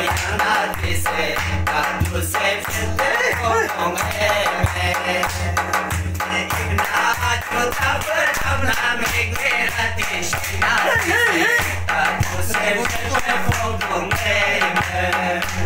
याना जिसे काजू से फिरते होंगे मैं नाचो तब रमना में मेरा कृष्णा जिसे काजू से फिरते होंगे मैं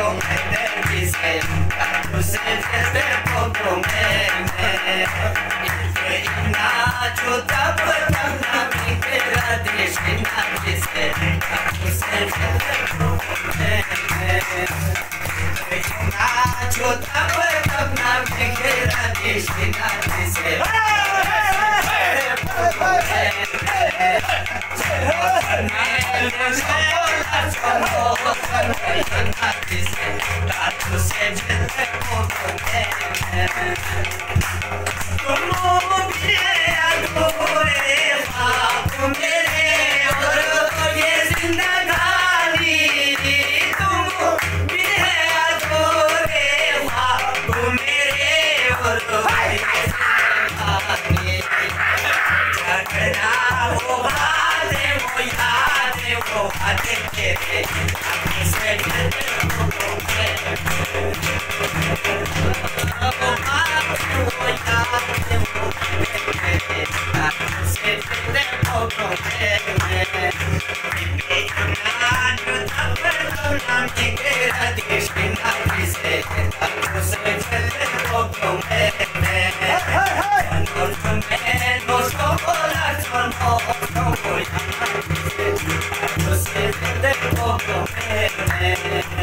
comer dicen, a tus heces te puedo comer. इतना छोटा पतना भी तेरा देश ना जिसे उसे इतना छोटा पतना भी तेरा देश ना जिसे Hey, hey, hey, hey, hey, hey, hey, hey, hey, hey, hey, hey, Como viera I think that it, I can say that I'm Oh, man.